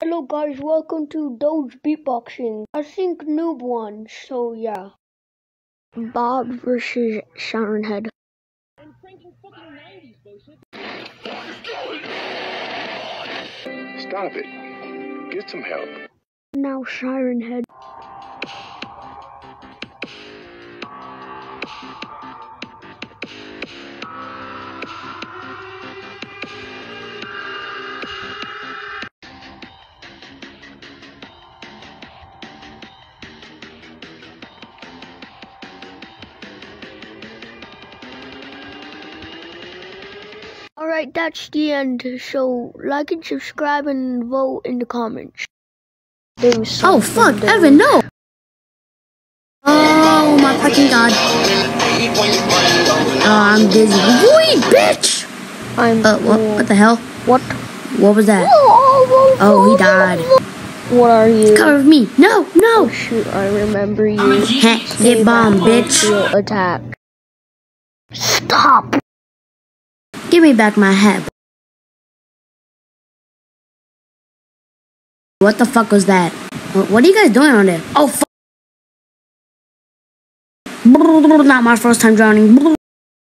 Hello guys, welcome to Doge Beatboxing. I think noob won, so yeah. Bob versus Siren Head. Stop it. Get some help. Now Siren Head. Alright, that's the end. So, like and subscribe and vote in the comments. There was Oh fuck, there. Evan, no! Oh my fucking god. Oh, I'm dizzy. Wait, bitch! I'm. Uh, what, what the hell? What? What was that? Oh, he died. What are you? Cover me. No, Oh no! shoot, I remember you. Heh, Get bombed, bitch. Attack. Stop! Give me back my hat. What the fuck was that? What what are you guys doing on there? Oh, fuck. Not my first time drowning.